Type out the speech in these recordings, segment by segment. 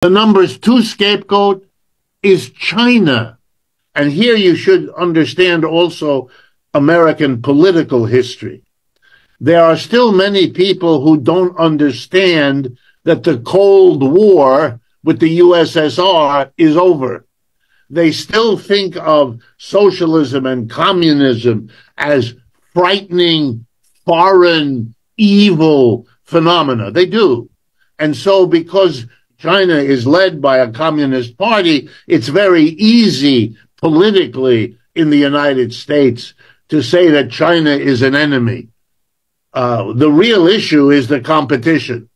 The numbers two scapegoat is China. And here you should understand also American political history. There are still many people who don't understand that the Cold War with the USSR is over. They still think of socialism and communism as frightening, foreign, evil phenomena. They do. And so because China is led by a communist party, it's very easy politically in the United States to say that China is an enemy. Uh, the real issue is the competition.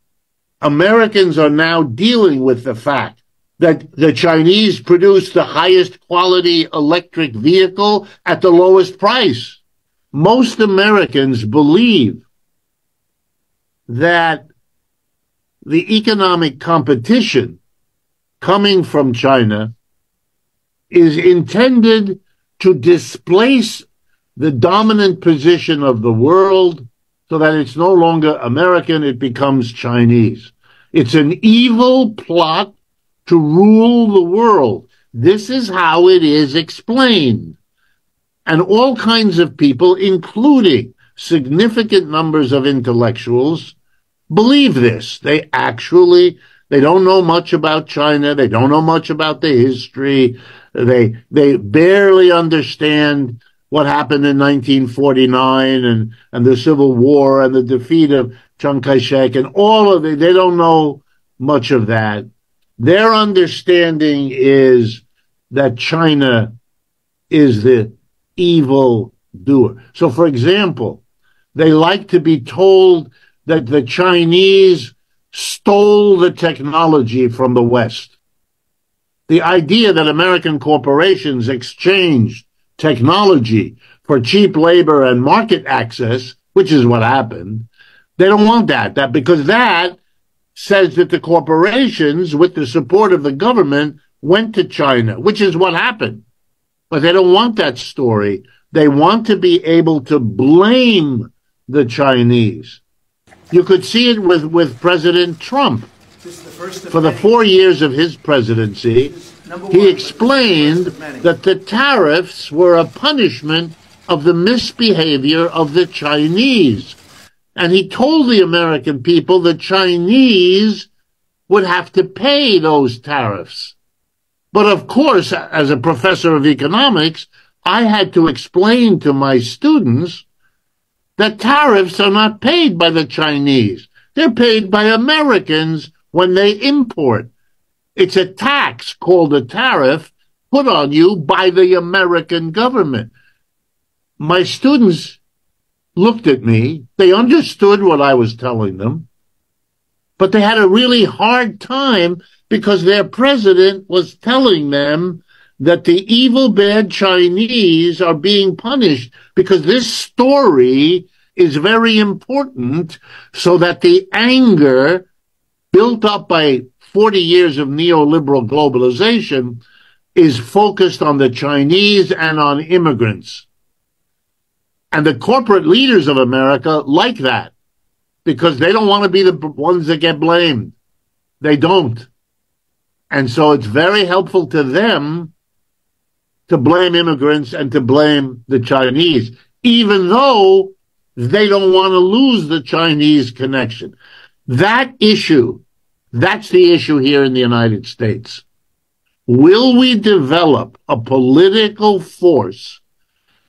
Americans are now dealing with the fact that the Chinese produce the highest quality electric vehicle at the lowest price. Most Americans believe that the economic competition coming from China is intended to displace the dominant position of the world so that it's no longer American, it becomes Chinese. It's an evil plot to rule the world. This is how it is explained. And all kinds of people, including significant numbers of intellectuals, believe this. They actually, they don't know much about China. They don't know much about the history. They, they barely understand what happened in 1949 and, and the Civil War and the defeat of Chiang Kai-shek and all of it. They don't know much of that. Their understanding is that China is the evil doer. So, for example, they like to be told that the Chinese stole the technology from the West. The idea that American corporations exchanged technology for cheap labor and market access, which is what happened, they don't want that. That because that says that the corporations, with the support of the government, went to China, which is what happened. But they don't want that story. They want to be able to blame the Chinese. You could see it with, with President Trump. For the four years of his presidency, he explained that the tariffs were a punishment of the misbehavior of the Chinese. And he told the American people the Chinese would have to pay those tariffs. But of course, as a professor of economics, I had to explain to my students that tariffs are not paid by the Chinese. They're paid by Americans when they import. It's a tax called a tariff put on you by the American government. My students looked at me. They understood what I was telling them, but they had a really hard time because their president was telling them that the evil, bad Chinese are being punished because this story is very important so that the anger built up by 40 years of neoliberal globalization is focused on the Chinese and on immigrants. And the corporate leaders of America like that because they don't want to be the ones that get blamed. They don't. And so it's very helpful to them to blame immigrants and to blame the Chinese, even though they don't want to lose the Chinese connection. That issue that's the issue here in the United States. Will we develop a political force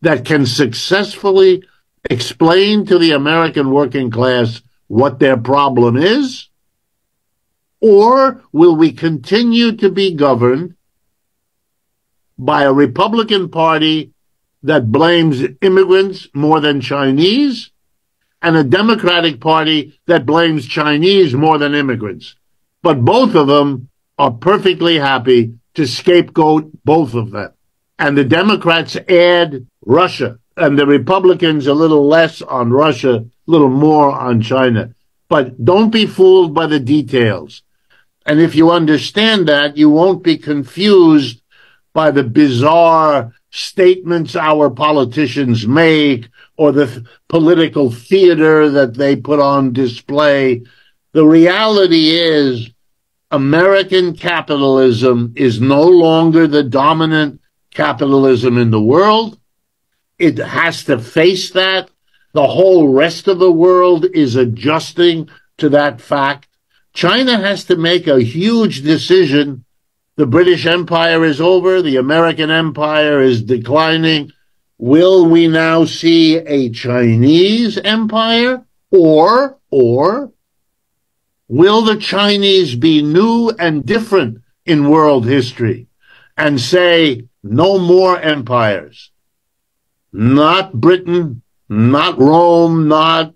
that can successfully explain to the American working class what their problem is? Or will we continue to be governed by a Republican Party that blames immigrants more than Chinese and a Democratic Party that blames Chinese more than immigrants? But both of them are perfectly happy to scapegoat both of them. And the Democrats add Russia and the Republicans a little less on Russia, a little more on China. But don't be fooled by the details. And if you understand that, you won't be confused by the bizarre statements our politicians make or the political theater that they put on display. The reality is American capitalism is no longer the dominant capitalism in the world. It has to face that. The whole rest of the world is adjusting to that fact. China has to make a huge decision. The British Empire is over. The American Empire is declining. Will we now see a Chinese empire or, or will the Chinese be new and different in world history and say no more empires? Not Britain, not Rome, not,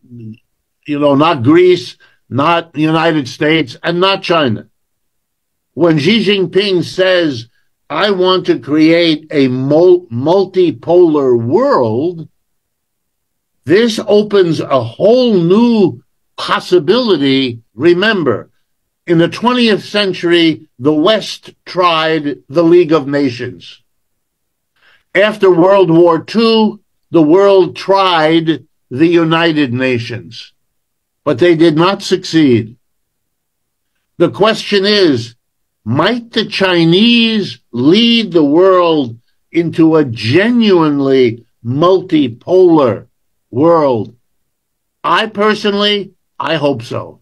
you know, not Greece, not the United States, and not China. When Xi Jinping says, I want to create a multipolar world, this opens a whole new possibility. Remember, in the 20th century, the West tried the League of Nations. After World War II, the world tried the United Nations but they did not succeed. The question is, might the Chinese lead the world into a genuinely multipolar world? I personally, I hope so.